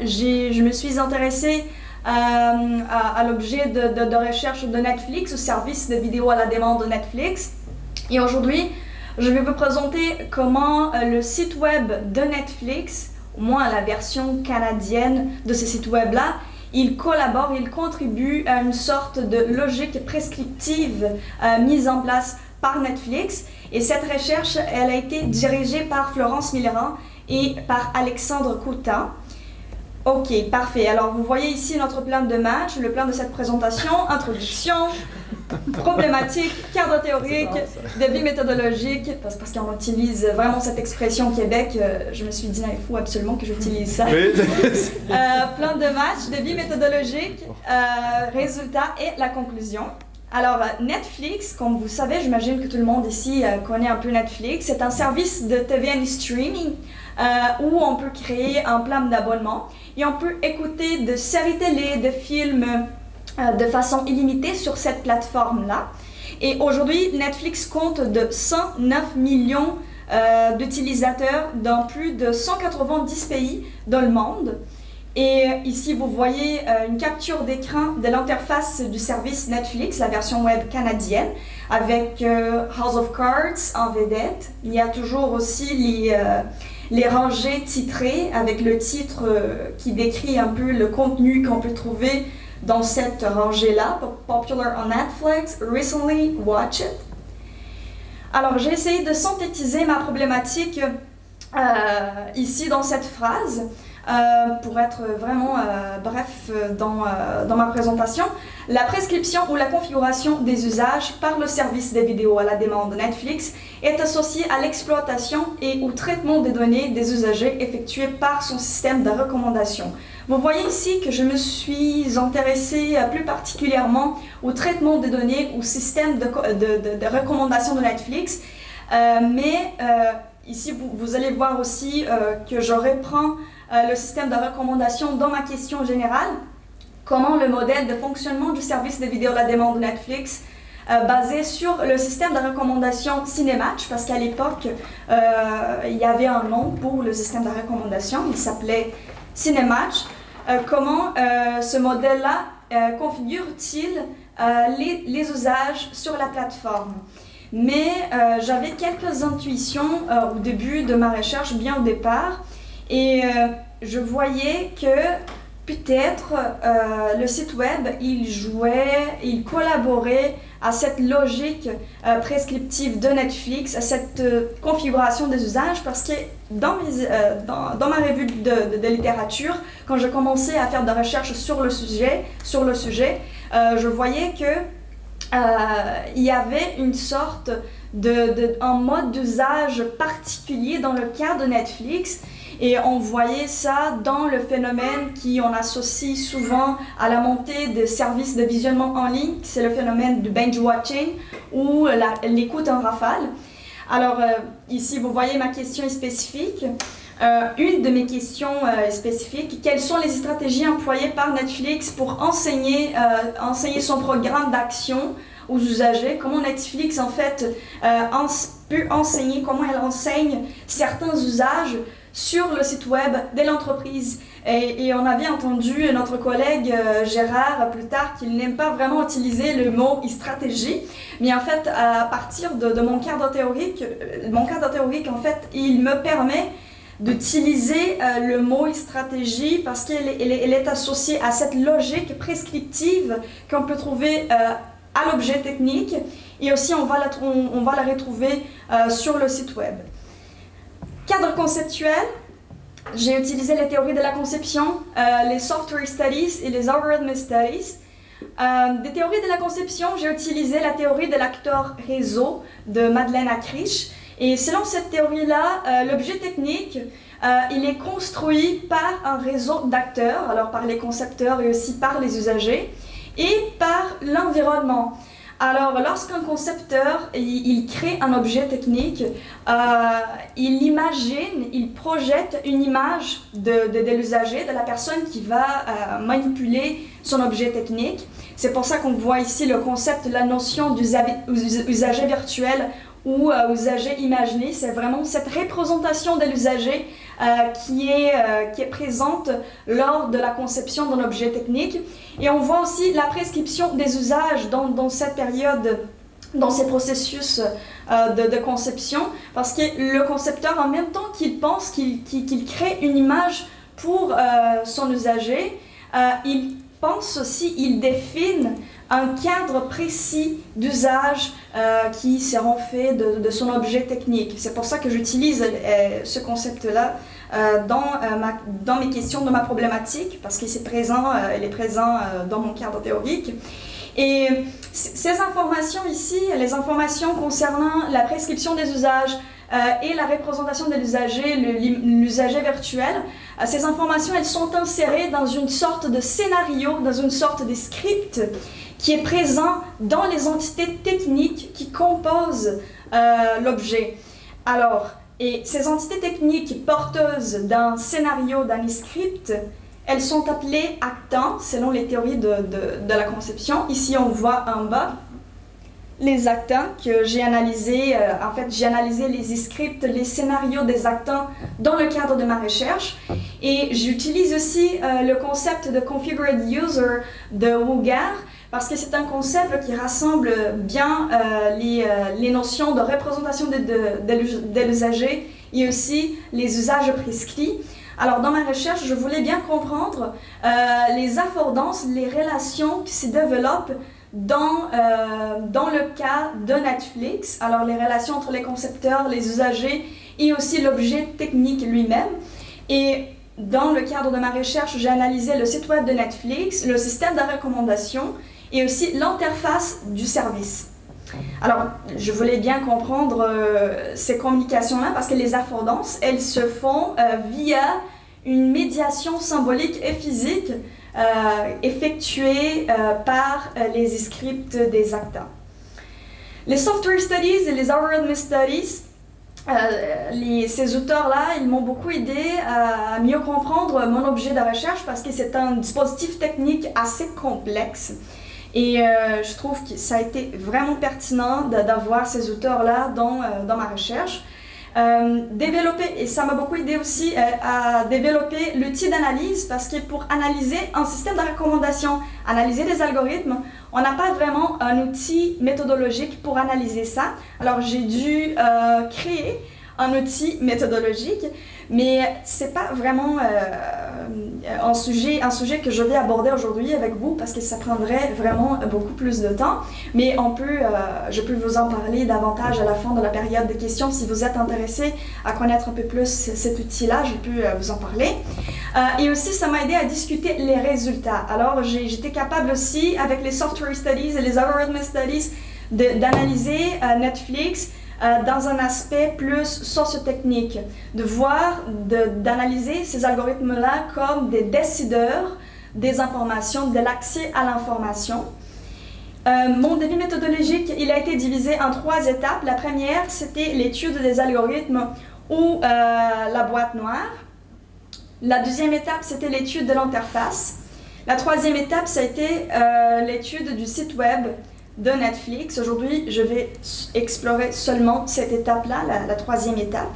je me suis intéressée euh, à, l'objet de, recherche de Netflix, au service de vidéo à la demande de Netflix. Et aujourd'hui, je vais vous présenter comment euh, le site web de Netflix, au moins la version canadienne de ce site web-là, il collabore, il contribue à une sorte de logique prescriptive euh, mise en place par Netflix. Et cette recherche, elle a été dirigée par Florence Millerin et par Alexandre Coutin. Ok, parfait. Alors, vous voyez ici notre plan de match, le plan de cette présentation, introduction, problématique, cadre théorique, début méthodologique, parce, parce qu'on utilise vraiment cette expression au Québec, euh, je me suis dit, il faut absolument que j'utilise ça. Oui. euh, plan de match, début méthodologique, euh, résultat et la conclusion. Alors, Netflix, comme vous savez, j'imagine que tout le monde ici connaît un peu Netflix, c'est un service de TVN streaming où on peut créer un plan d'abonnement et on peut écouter de séries télé, de films euh, de façon illimitée sur cette plateforme-là. Et aujourd'hui, Netflix compte de 109 millions d'utilisateurs dans plus de 190 pays dans le monde. Et ici, vous voyez euh, une capture d'écran de l'interface du service Netflix, la version web canadienne, avec euh, House of Cards en vedette. Il y a toujours aussi les, euh, les rangées titrées avec le titre qui décrit un peu le contenu qu'on peut trouver dans cette rangée-là. Popular on Netflix, Recently, Watch It. Alors, j'ai essayé de synthétiser ma problématique ici dans cette phrase. Euh, pour être vraiment euh, bref euh, dans, ma présentation, la prescription ou la configuration des usages par le service des vidéos à la demande Netflix est associée à l'exploitation et au traitement des données des usagers effectué par son système de recommandation. Vous voyez ici que je me suis intéressée plus particulièrement au traitement des données, au système de, de, de, recommandation de Netflix, mais ici vous, allez voir aussi que je reprends euh, le système de recommandation dans ma question générale, comment le modèle de fonctionnement du service de vidéo à la demande de Netflix euh, basé sur le système de recommandation Cinematch, parce qu'à l'époque, euh, il y avait un nom pour le système de recommandation, il s'appelait Cinematch. comment ce modèle-là configure-t-il les, usages sur la plateforme? Mais j'avais quelques intuitions au début de ma recherche, bien au départ, et euh, je voyais que peut-être euh, le site web, il jouait, il collaborait à cette logique euh, prescriptive de Netflix, à cette configuration des usages, parce que dans, ma revue de, de, littérature, quand je commençais à faire des recherches sur le sujet, sur le sujet je voyais que il y avait une sorte de, de un mode d'usage particulier dans le cas de Netflix et on voyait ça dans le phénomène qui on associe souvent à la montée des services de visionnement en ligne, c'est le phénomène du binge watching ou l'écoute en rafale. Alors euh, ici, vous voyez ma question spécifique. Euh, une de mes questions euh, spécifiques, quelles sont les stratégies employées par Netflix pour enseigner, enseigner son programme d'action aux usagers, comment Netflix en fait peut enseigner, comment elle enseigne certains usages sur le site web de l'entreprise? Et, on avait entendu notre collègue euh, Gérard plus tard qu'il n'aime pas vraiment utiliser le mot stratégie, mais en fait, à partir de, mon cadre théorique, euh, mon cadre théorique, en fait, il me permet d'utiliser euh, le mot stratégie parce qu'elle est, associée à cette logique prescriptive qu'on peut trouver à l'objet technique et aussi on va la, on va la retrouver sur le site web. Cadre conceptuel, j'ai utilisé les théories de la conception, euh, les software studies et les algorithm studies. Euh, des théories de la conception, j'ai utilisé la théorie de l'acteur réseau de Madeleine Akrich. Et selon cette théorie-là, euh, l'objet technique, il est construit par un réseau d'acteurs, alors par les concepteurs et aussi par les usagers, et par l'environnement. Alors, lorsqu'un concepteur il, crée un objet technique, euh, il imagine, il projette une image de, l'usager, de la personne qui va euh, manipuler son objet technique. C'est pour ça qu'on voit ici le concept, la notion d'usager virtuel ou usager imaginé. C'est vraiment cette représentation de l'usager qui, est, qui est présente lors de la conception d'un objet technique. Et on voit aussi la prescription des usages dans, dans cette période dans ces processus euh, de, conception, parce que le concepteur, en même temps qu'il pense qu'il crée une image pour euh, son usager, euh, il pense aussi, il définit un cadre précis d'usage qui seront faits de, de, son objet technique. C'est pour ça que j'utilise ce concept-là dans, dans mes questions, dans ma problématique, parce qu'il est présent, il est présent dans mon cadre théorique. Et ces informations ici, les informations concernant la prescription des usages euh, et la représentation de l'usager, l'usager virtuel, euh, ces informations, elles sont insérées dans une sorte de scénario, dans une sorte de script qui est présent dans les entités techniques qui composent euh, l'objet. Alors, et ces entités techniques porteuses d'un scénario, d'un script, elles sont appelées actants selon les théories de, la conception. Ici, on voit en bas les actants que j'ai analysés. Euh, en fait, j'ai analysé les scripts, les scénarios des actants dans le cadre de ma recherche. Et j'utilise aussi euh, le concept de Configured User de Wugar parce que c'est un concept qui rassemble bien euh, les, notions de représentation de, de l'usager et aussi les usages prescrits. Alors, dans ma recherche, je voulais bien comprendre les affordances, les relations qui se développent dans, euh, dans le cas de Netflix. Alors, les relations entre les concepteurs, les usagers et aussi l'objet technique lui-même. Et dans le cadre de ma recherche, j'ai analysé le site web de Netflix, le système de recommandation et aussi l'interface du service. Alors, je voulais bien comprendre euh, ces communications-là parce que les affordances, elles se font euh, via une médiation symbolique et physique euh, effectuée par les scripts des acteurs. Les software studies et les algorithm studies, ces auteurs-là, ils m'ont beaucoup aidé à mieux comprendre mon objet de recherche parce que c'est un dispositif technique assez complexe. Et euh, je trouve que ça a été vraiment pertinent d'avoir ces auteurs-là dans, euh, dans, ma recherche. Euh, développer, et ça m'a beaucoup aidé aussi à développer l'outil d'analyse parce que pour analyser un système de recommandation, analyser des algorithmes, on n'a pas vraiment un outil méthodologique pour analyser ça. Alors j'ai dû créer un outil méthodologique, mais c'est pas vraiment euh, un, sujet, un sujet que je vais aborder aujourd'hui avec vous parce que ça prendrait vraiment beaucoup plus de temps. Mais on peut, euh, je peux vous en parler davantage à la fin de la période de questions si vous êtes intéressé à connaître un peu plus cet outil-là, je peux euh, vous en parler. et aussi, ça m'a aidé à discuter les résultats. Alors, j'étais capable aussi, avec les software studies et les algorithm studies, d'analyser Netflix euh, dans un aspect plus sociotechnique, de voir, d'analyser ces algorithmes-là comme des décideurs des informations, de l'accès à l'information. Euh, mon défi méthodologique, il a été divisé en trois étapes. La première, c'était l'étude des algorithmes ou euh, la boîte noire. La deuxième étape, c'était l'étude de l'interface. La troisième étape, ça a été l'étude du site web de Netflix. Aujourd'hui, je vais explorer seulement cette étape-là, la, troisième étape.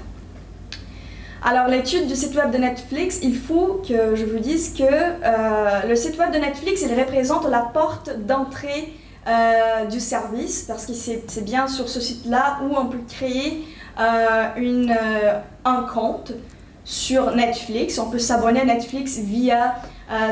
Alors, l'étude du site web de Netflix, il faut que je vous dise que euh, le site web de Netflix, il représente la porte d'entrée euh, du service, parce que c'est bien sur ce site-là où on peut créer euh, un compte sur Netflix. On peut s'abonner à Netflix via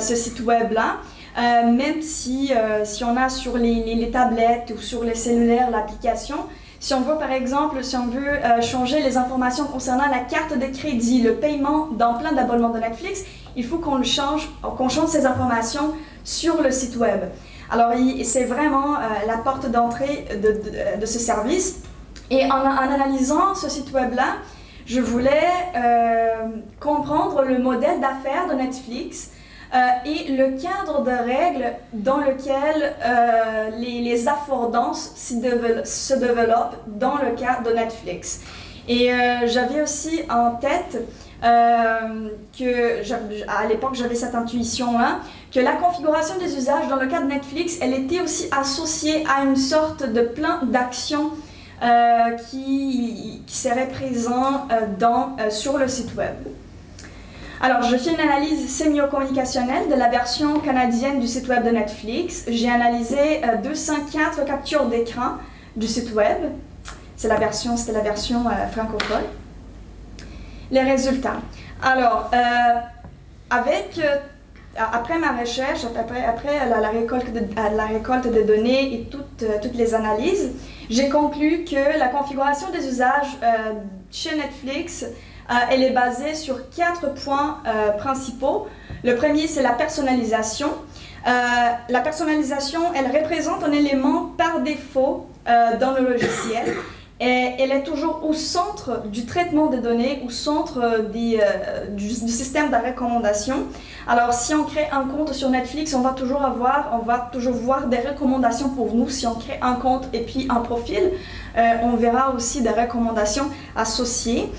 ce site web-là. Euh, même si, euh, si on a sur les, tablettes ou sur les cellulaires l'application, si on veut par exemple, si on veut euh, changer les informations concernant la carte de crédit, le paiement dans plein d'abonnements de Netflix, il faut qu'on change, change ces informations sur le site web. Alors c'est vraiment la porte d'entrée de, de, ce service. Et en, analysant ce site web-là, je voulais comprendre le modèle d'affaires de Netflix, et le cadre de règles dans lequel euh, les, affordances se, développent dans le cas de Netflix. Et euh, j'avais aussi en tête que, à l'époque, j'avais cette intuition-là, que la configuration des usages dans le cas de Netflix, elle était aussi associée à une sorte de plan d'action qui, qui, serait présent dans, sur le site web. Alors, je fais une analyse sémio-communicationnelle de la version canadienne du site web de Netflix. J'ai analysé 204 captures d'écran du site web. C'est la version, c'était la version francophone. Les résultats. Alors, avec après ma recherche, après, la, récolte de, la récolte des données et toutes, euh, toutes les analyses, j'ai conclu que la configuration des usages euh, chez Netflix, euh, elle est basée sur quatre points principaux. Le premier, c'est la personnalisation. la personnalisation, elle représente un élément par défaut dans le logiciel elle est toujours au centre du traitement des données, au centre euh, euh, du, système de recommandation. Alors, si on crée un compte sur Netflix, on va toujours avoir, on va toujours voir des recommandations pour nous. Si on crée un compte et puis un profil, euh, on verra aussi des recommandations associées.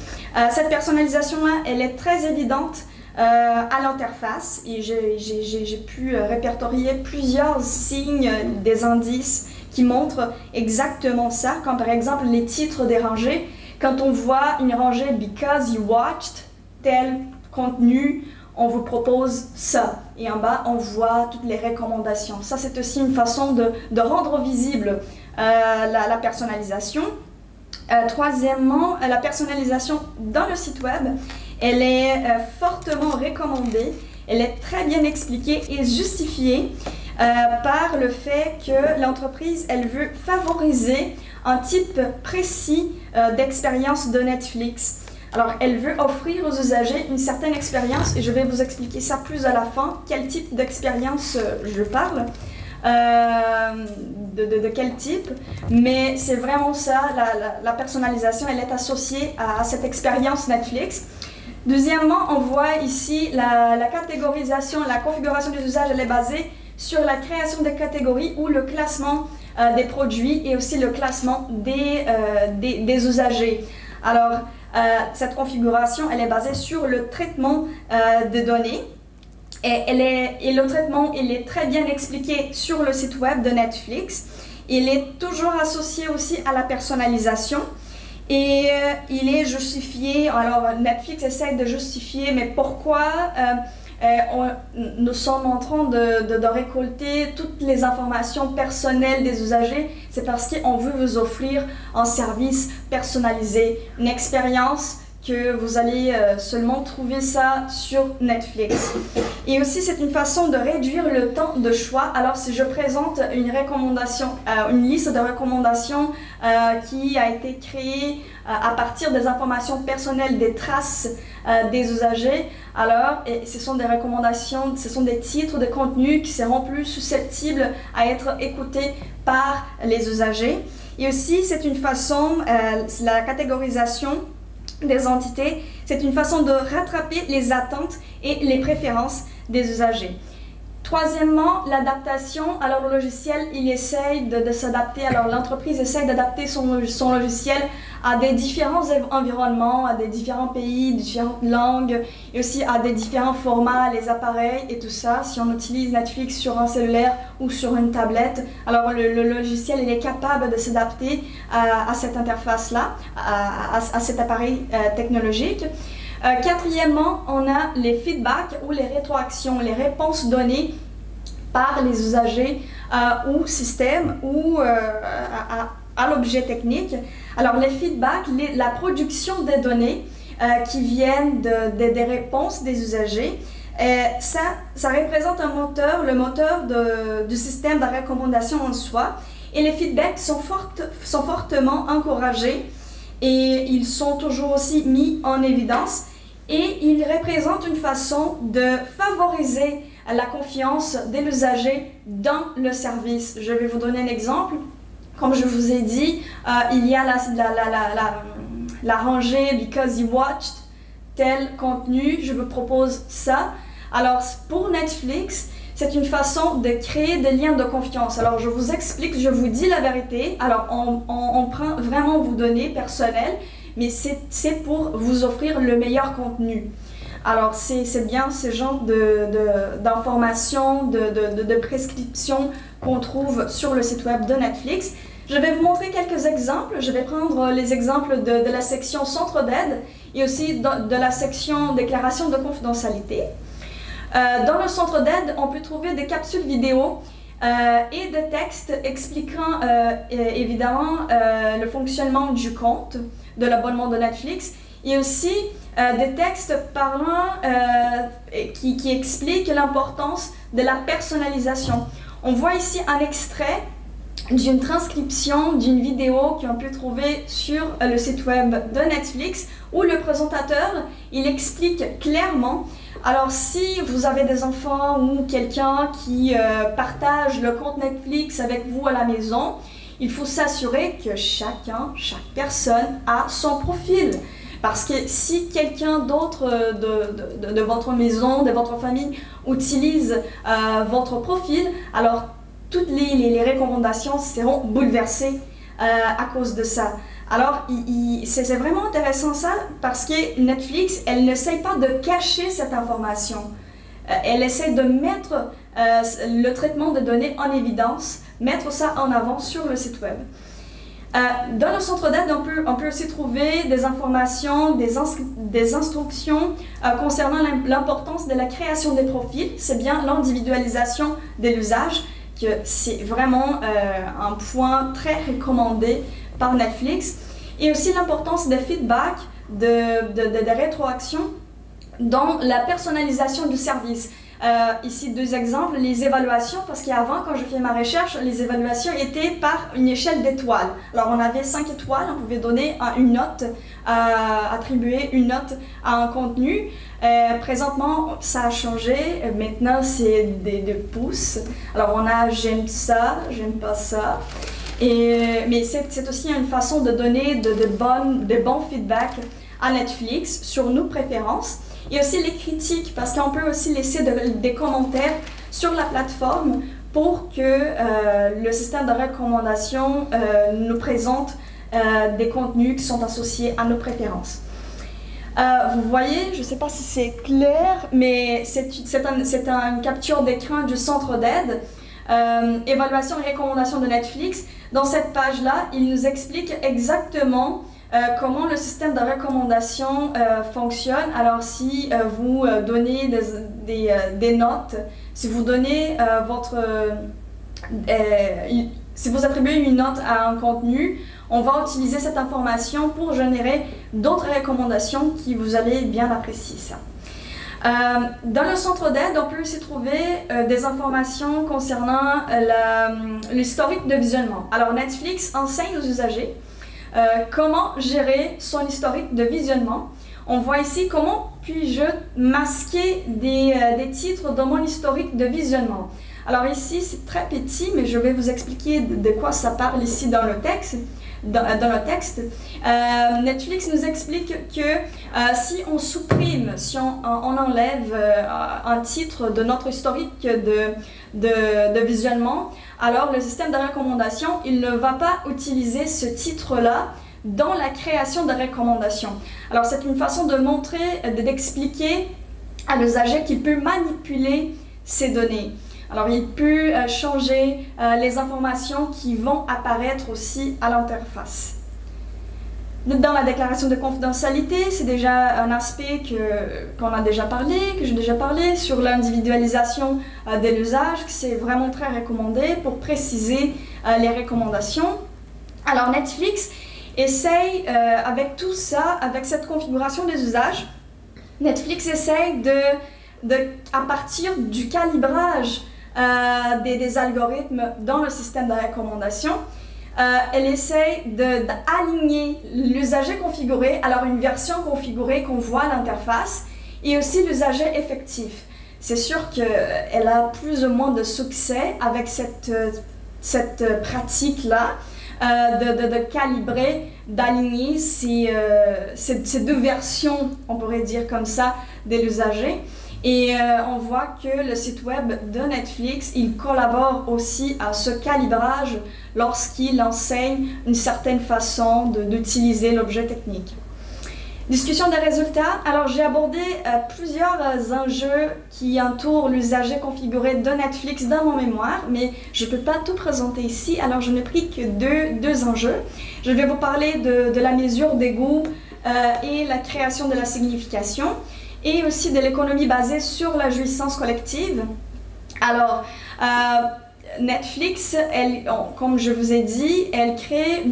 cette personnalisation-là, elle est très évidente. à l'interface et j'ai pu répertorier plusieurs signes, des indices qui montrent exactement ça, comme par exemple les titres des rangées. Quand on voit une rangée Because you watched tel contenu, on vous propose ça. Et en bas, on voit toutes les recommandations. Ça, c'est aussi une façon de, de rendre visible euh, la, personnalisation. Euh, troisièmement, la personnalisation dans le site web, elle est euh, fortement recommandée. Elle est très bien expliquée et justifiée. Euh, par le fait que l'entreprise, elle veut favoriser un type précis euh, d'expérience de Netflix. Alors, elle veut offrir aux usagers une certaine expérience et je vais vous expliquer ça plus à la fin, quel type d'expérience euh, je parle. de, quel type, mais c'est vraiment ça, la, personnalisation, elle est associée à, cette expérience Netflix. Deuxièmement, on voit ici la, la, catégorisation, la configuration des usages, elle est basée sur la création des catégories ou le classement euh, des produits et aussi le classement des, euh, des, usagers. Alors, euh, cette configuration, elle est basée sur le traitement de données. Et, elle est, et le traitement, il est très bien expliqué sur le site web de Netflix. Il est toujours associé aussi à la personnalisation. Et il est justifié, alors Netflix essaie de justifier, mais pourquoi on, nous sommes en train de, récolter toutes les informations personnelles des usagers. C'est parce qu'on veut vous offrir un service personnalisé, une expérience que vous allez euh, seulement trouver ça sur Netflix. Et aussi, c'est une façon de réduire le temps de choix. Alors, si je présente une recommandation, euh, une liste de recommandations euh, qui a été créée à partir des informations personnelles, des traces des usagers, alors ce sont des recommandations, ce sont des titres de contenu qui seront plus susceptibles à être écoutés par les usagers. Et aussi, c'est une façon, la catégorisation des entités, c'est une façon de rattraper les attentes et les préférences des usagers. Troisièmement, l'adaptation. Alors le logiciel, il essaye de, s'adapter. Alors l'entreprise essaye d'adapter son, logiciel à des différents environnements, à des différents pays, différentes langues, et aussi à des différents formats, les appareils et tout ça. Si on utilise Netflix sur un cellulaire ou sur une tablette, alors le, logiciel, il est capable de s'adapter à, cette interface-là, à, à, cet appareil euh, technologique. Euh, quatrièmement, on a les feedbacks ou les rétroactions, les réponses données par les usagers euh, ou système ou euh, à, l'objet technique. Alors les feedbacks, la production des données qui viennent des réponses des usagers, ça, représente un moteur, le moteur du système de recommandation en soi. Et les feedbacks sont fortement encouragés et ils sont toujours aussi mis en évidence et il représente une façon de favoriser la confiance des usagers dans le service. Je vais vous donner un exemple. Comme je vous ai dit, euh, il y a la, la, la, rangée Because you watched tel contenu, je vous propose ça. Alors pour Netflix, c'est une façon de créer des liens de confiance. Alors je vous explique, je vous dis la vérité. Alors on prend vraiment vos données personnelles mais c'est pour vous offrir le meilleur contenu. Alors, c'est bien ce genre d'informations, de, de, de, de, prescriptions qu'on trouve sur le site web de Netflix. Je vais vous montrer quelques exemples. Je vais prendre les exemples de, la section centre d'aide et aussi de, la section déclaration de confidentialité. Euh, dans le centre d'aide, on peut trouver des capsules vidéo et des textes expliquant euh, évidemment le fonctionnement du compte, de l'abonnement de Netflix et aussi des textes parlant qui, qui expliquent l'importance de la personnalisation. On voit ici un extrait d'une transcription d'une vidéo qu'on peut trouver sur euh, le site web de Netflix où le présentateur il explique clairement alors si vous avez des enfants ou quelqu'un qui euh, partage le compte Netflix avec vous à la maison, il faut s'assurer que chacun, chaque personne a son profil. Parce que si quelqu'un d'autre euh, de, votre maison, de votre famille utilise votre profil, alors toutes les, recommandations seront bouleversées euh, à cause de ça. Alors, c'est vraiment intéressant ça parce que Netflix, elle n'essaye pas de cacher cette information. Euh, elle essaie de mettre euh, le traitement de données en évidence, mettre ça en avant sur le site web. dans le centre d'aide, on peut, on peut aussi trouver des informations, des, des instructions concernant l'importance de la création des profils. C'est bien l'individualisation de l'usage c'est vraiment euh, un point très recommandé par Netflix. Et aussi l'importance des feedbacks, de, de, rétroactions dans la personnalisation du service. Euh, ici, deux exemples, les évaluations, parce qu'avant, quand je fais ma recherche, les évaluations étaient par une échelle d'étoiles. Alors, on avait cinq étoiles, on pouvait donner une note, euh, attribuer une note à un contenu. Euh, présentement, ça a changé. Maintenant, c'est des, pouces. Alors, on a j'aime ça, j'aime pas ça. Mais c'est aussi une façon de donner de, bons feedbacks à Netflix sur nos préférences et aussi les critiques, parce qu'on peut aussi laisser des commentaires sur la plateforme pour que euh, le système de recommandation euh, nous présente euh, des contenus qui sont associés à nos préférences. vous voyez, je ne sais pas si c'est clair, mais c'est un, une capture d'écran du centre d'aide. Évaluation et recommandation de Netflix. Dans cette page-là, il nous explique exactement euh, comment le système de recommandation euh, fonctionne. Alors si euh, vous donnez des, des, notes, si vous donnez votre... si vous attribuez une note à un contenu, on va utiliser cette information pour générer d'autres recommandations qui vous allez bien apprécier ça. Dans le centre d'aide, on peut aussi trouver des informations concernant l'historique de visionnement. Alors Netflix enseigne aux usagers euh, comment gérer son historique de visionnement. On voit ici comment puis-je masquer des, euh, des, titres dans mon historique de visionnement. Alors ici, c'est très petit, mais je vais vous expliquer de, quoi ça parle ici dans le texte. Dans, le texte. Euh, Netflix nous explique que si on supprime, si on, enlève un titre de notre historique de, de, de visionnement, alors le système de recommandation, il ne va pas utiliser ce titre-là dans la création de recommandations. Alors c'est une façon de montrer, d'expliquer à l'usager qu'il peut manipuler ces données. Alors il peut euh, changer euh, les informations qui vont apparaître aussi à l'interface. Dans la déclaration de confidentialité, c'est déjà un aspect qu'on a déjà parlé, que j'ai déjà parlé, sur l'individualisation euh, de l'usage, c'est vraiment très recommandé pour préciser les recommandations. Alors Netflix essaye, avec tout ça, avec cette configuration des usages, Netflix essaye de, de à partir du calibrage des, des algorithmes dans le système de recommandation, euh, elle essaye d'aligner l'usager configuré, alors une version configurée qu'on voit à l'interface, et aussi l'usager effectif. C'est sûr qu'elle a plus ou moins de succès avec cette, cette pratique-là. Euh, de, calibrer, d'aligner ces, euh, ces, ces, deux versions, on pourrait dire comme ça, de l'usager. Et euh, on voit que le site web de Netflix, il collabore aussi à ce calibrage lorsqu'il enseigne une certaine façon d'utiliser l'objet technique. Discussion des résultats. Alors j'ai abordé euh, plusieurs enjeux qui entourent l'usager configuré de Netflix dans mon mémoire, mais je ne peux pas tout présenter ici, alors je n'ai pris que deux, deux, enjeux. Je vais vous parler de, de la mesure des goûts euh, et la création de la signification, et aussi de l'économie basée sur la jouissance collective. Alors, Netflix, elle, comme je vous ai dit, elle crée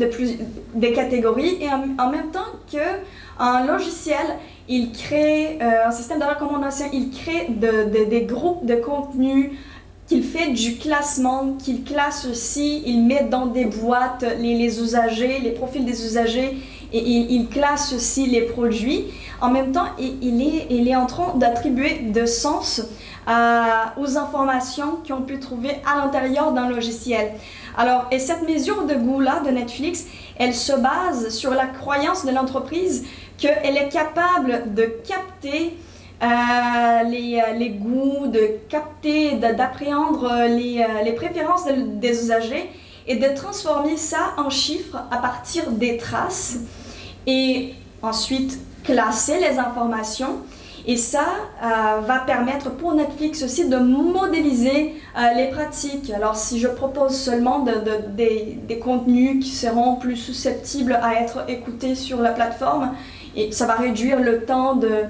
des catégories et en, même temps qu'un logiciel, il crée euh, un système de recommandation, il crée des groupes de contenu qu'il fait du classement, qu'il classe aussi, il met dans des boîtes les, usagers, les profils des usagers et il, classe aussi les produits. En même temps, il, est, en train d'attribuer de sens aux informations qu'on peut trouver à l'intérieur d'un logiciel. Alors, et cette mesure de goût-là de Netflix, elle se base sur la croyance de l'entreprise qu'elle est capable de capter euh, les, euh, les, goûts, de capter, d'appréhender les, euh, les, préférences des usagers et de transformer ça en chiffres à partir des traces et ensuite classer les informations et ça euh, va permettre pour Netflix aussi de modéliser euh, les pratiques. Alors si je propose seulement des, contenus qui seront plus susceptibles à être écoutés sur la plateforme, et ça va réduire le temps de,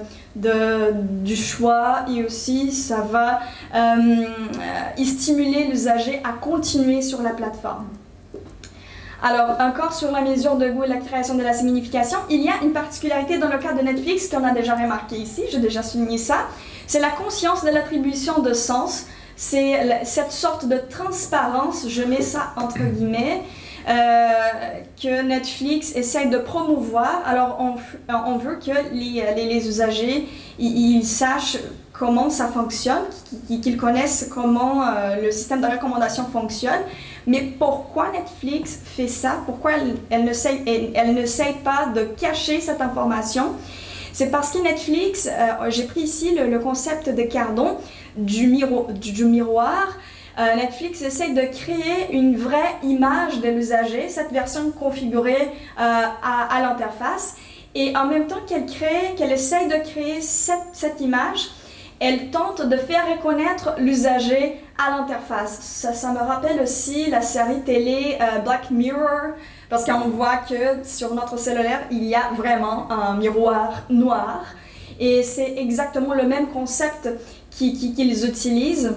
du choix et aussi ça va euh, stimuler l'usager à continuer sur la plateforme. Alors, encore sur la mesure de goût et la création de la signification, il y a une particularité dans le cas de Netflix qu'on a déjà remarqué ici, j'ai déjà souligné ça, c'est la conscience de l'attribution de sens, c'est cette sorte de transparence, je mets ça entre guillemets, euh, que Netflix essaye de promouvoir. Alors, on, veut que les, usagers ils, sachent comment ça fonctionne, qu'ils connaissent comment euh, le système de recommandation fonctionne. Mais pourquoi Netflix fait ça? Pourquoi elle, elle ne sait, pas de cacher cette information? C'est parce que Netflix, euh, j'ai pris ici le, concept de Cardon du, miroir. Euh, Netflix essaie de créer une vraie image de l'usager, cette version configurée euh, à, l'interface. Et en même temps qu'elle crée, qu'elle essaye de créer cette image, elle tente de faire reconnaître l'usager à l'interface. Ça, me rappelle aussi la série télé euh, Black Mirror, parce qu'on voit que sur notre cellulaire, il y a vraiment un miroir noir. Et c'est exactement le même concept qu'ils utilisent.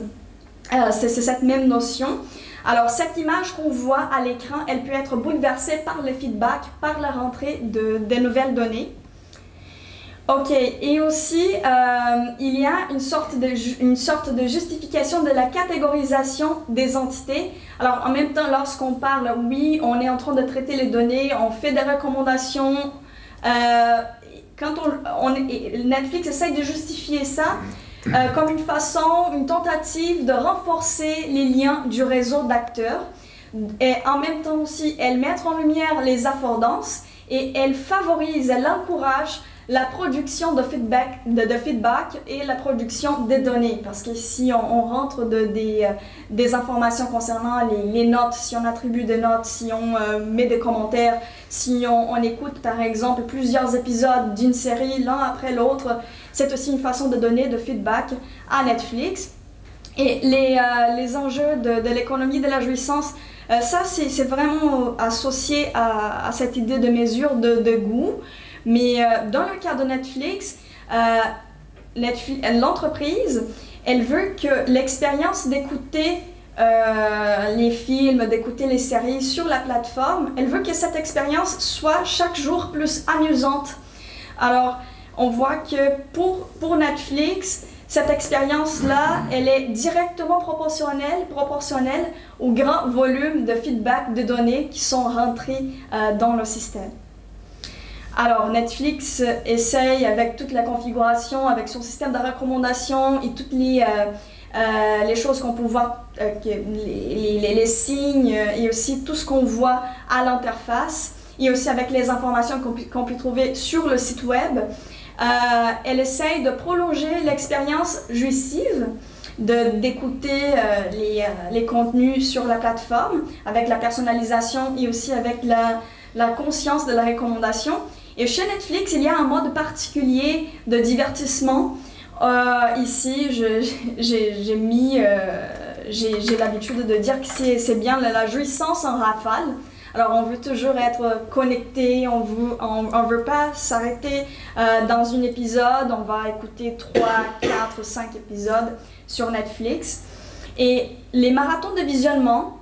Euh, c'est cette même notion. Alors, cette image qu'on voit à l'écran, elle peut être bouleversée par le feedback, par la rentrée de, de nouvelles données. Ok, et aussi euh, il y a une sorte, de, une sorte de justification de la catégorisation des entités. Alors en même temps, lorsqu'on parle, oui, on est en train de traiter les données, on fait des recommandations. Euh, quand on, Netflix essaye de justifier ça euh, comme une façon, une tentative de renforcer les liens du réseau d'acteurs. Et en même temps aussi, elle met en lumière les affordances et elle favorise, elle encourage la production de feedback, de, feedback et la production des données. Parce que si on, rentre de, des, euh, des, informations concernant les, notes, si on attribue des notes, si on euh, met des commentaires, si on, écoute par exemple plusieurs épisodes d'une série l'un après l'autre, c'est aussi une façon de donner de feedback à Netflix. Et les, euh, les enjeux de, de l'économie de la jouissance, ça c'est vraiment associé à, à, cette idée de mesure de, de goût. Mais euh, dans le cas de Netflix, euh, l'entreprise, elle veut que l'expérience d'écouter euh, les films, d'écouter les séries sur la plateforme, elle veut que cette expérience soit chaque jour plus amusante. Alors, on voit que pour, pour Netflix, cette expérience-là, elle est directement proportionnelle, proportionnelle au grand volume de feedback de données qui sont rentrés dans le système. Alors, Netflix essaye avec toute la configuration, avec son système de recommandation et toutes les, euh, euh, les choses qu'on peut voir, euh, les, les, signes et aussi tout ce qu'on voit à l'interface et aussi avec les informations qu'on peut, trouver sur le site web. elle essaye de prolonger l'expérience jouissive d'écouter les, les, contenus sur la plateforme avec la personnalisation et aussi avec la, la conscience de la recommandation Et chez Netflix, il y a un mode particulier de divertissement. Euh, ici, j'ai mis, euh, j'ai l'habitude de dire que c'est bien la, jouissance en rafale. Alors, on veut toujours être connecté, on veut, veut pas s'arrêter euh, dans un épisode, on va écouter 3, 4, 5 épisodes sur Netflix. Et les marathons de visionnement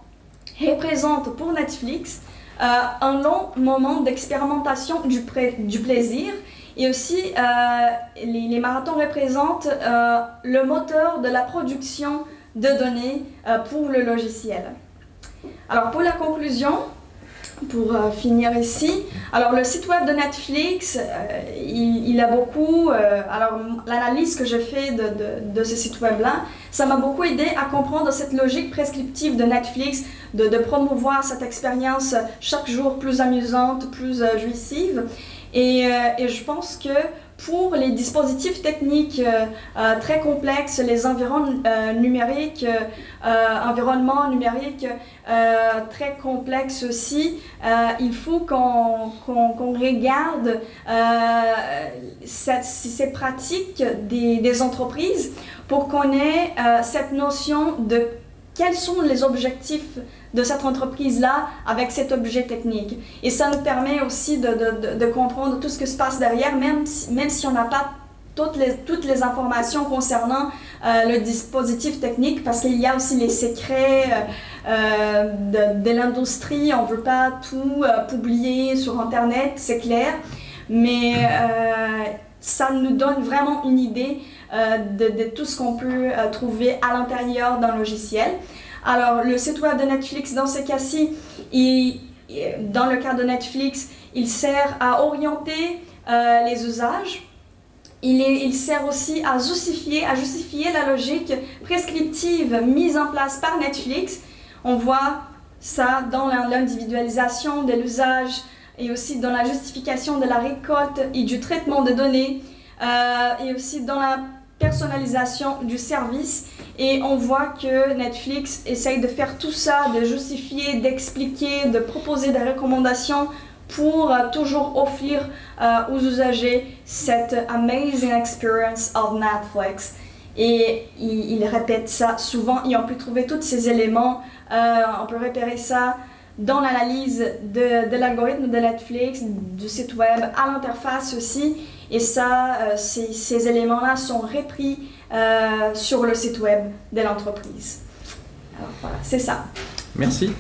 représentent pour Netflix un long moment d'expérimentation du, du, plaisir et aussi euh, les, marathons représentent euh, le moteur de la production de données pour le logiciel. Alors pour la conclusion, pour euh, finir ici. Alors le site web de Netflix, euh, il, a beaucoup, euh, alors l'analyse que j'ai fait de, ce site web-là, ça m'a beaucoup aidé à comprendre cette logique prescriptive de Netflix, de, promouvoir cette expérience chaque jour plus amusante, plus jouissive. Et, je pense que pour les dispositifs techniques euh, euh, très complexes, les environnements euh, numériques, environnements numériques très complexes aussi, il faut qu'on regarde ces pratiques des, entreprises pour qu'on ait cette notion de quels sont les objectifs de cette entreprise-là avec cet objet technique. Et ça nous permet aussi de, de, de, comprendre tout ce qui se passe derrière, même si, même si on n'a pas toutes les, toutes les informations concernant euh, le dispositif technique, parce qu'il y a aussi les secrets euh, euh, de, de l'industrie. On ne veut pas tout publier sur Internet, c'est clair, mais ça nous donne vraiment une idée de, de, tout ce qu'on peut trouver à l'intérieur d'un logiciel. Alors, le site web de Netflix, dans ce cas-ci, dans le cas de Netflix, il sert à orienter euh, les usages. Il, sert aussi à justifier, à justifier la logique prescriptive mise en place par Netflix. On voit ça dans l'individualisation de l'usage et aussi dans la justification de la récolte et du traitement de données euh, et aussi dans la personnalisation du service et on voit que Netflix essaye de faire tout ça, de justifier, d'expliquer, de proposer des recommandations pour euh, toujours offrir euh, aux usagers cette amazing experience of Netflix. Et il, répète ça souvent et on peut trouver tous ces éléments, euh, on peut repérer ça dans l'analyse de, l'algorithme de Netflix, du site web, à l'interface aussi. Et ça, ces éléments-là sont repris euh, sur le site web de l'entreprise. Alors voilà, c'est ça. Merci.